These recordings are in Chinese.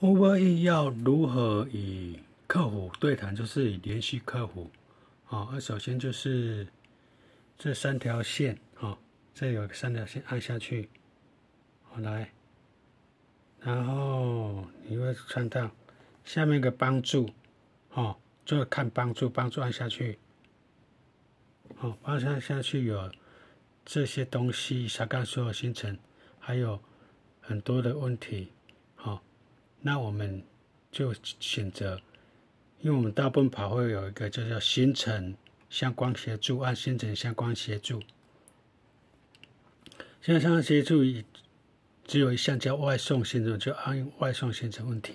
Uber E 要如何与客户对谈，就是联系客户。好，那首先就是这三条线，哈，这有三条线，按下去，好来，然后你会看到下面一个帮助，哦，就看帮助，帮助按下去，好，帮助按下去有这些东西，才刚所有行程，还有很多的问题，那我们就选择，因为我们大部分跑会有一个就叫行程相关协助，按行程相关协助。现在相关协助只有一项叫外送行程，就按外送行程问题。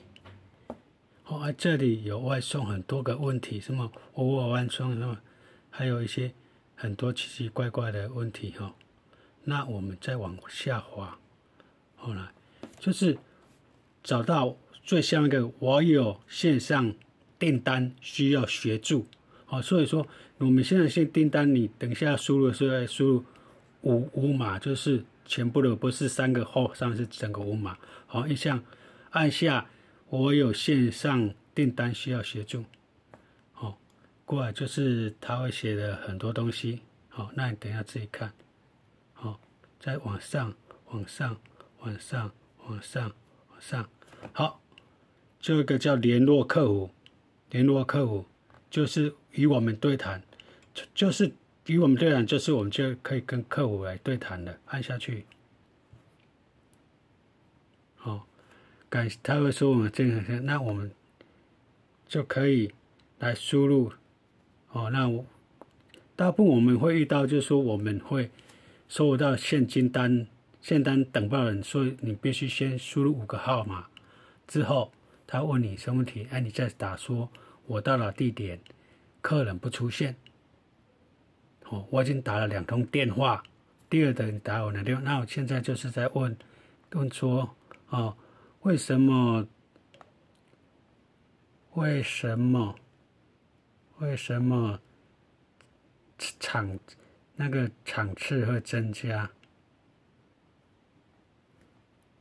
好，而这里有外送很多个问题，什么偶尔外送什么，还有一些很多奇奇怪怪的问题哈。那我们再往下滑，后来就是。找到最下面一个，我有线上订单需要协助，好，所以说我们现在先订单，你等一下输入的时候输入五五码，就是全部的，不是三个后上是整个五码，好，一项按下我有线上订单需要协助，好，过来就是他会写的很多东西，好，那你等一下自己看，好，再往上，往上，往上，往上往。上。好，就一个叫联络客户，联络客户就是与我们对谈，就就是与我们对谈，就是我们就可以跟客户来对谈的。按下去，好，感他会说我们这个，那我们就可以来输入。哦，那我大部分我们会遇到，就是说我们会收到现金单。现单等不到人，所以你必须先输入五个号码，之后他问你什么问题，哎，你再打说，我到了地点，客人不出现。哦，我已经打了两通电话，第二等打我的电话，那我现在就是在问，问说，哦，为什么？为什么？为什么场那个场次会增加？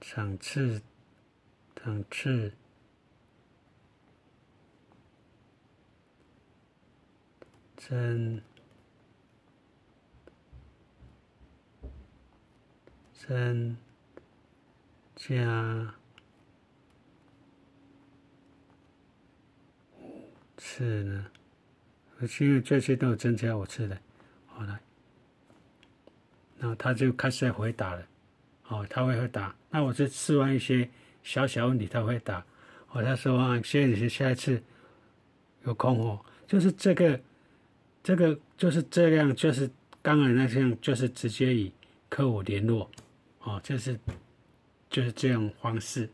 场次，场次，增，增加五次呢？因为这些都有增加五次的，好来，然后他就开始回答了。哦，他会回答，那我就试完一些小小问题，他会打。哦，他说啊，谢谢你，下一次有空哦。就是这个，这个就是这样，就是刚才那样，就是直接与客户联络。哦，就是就是这样方式。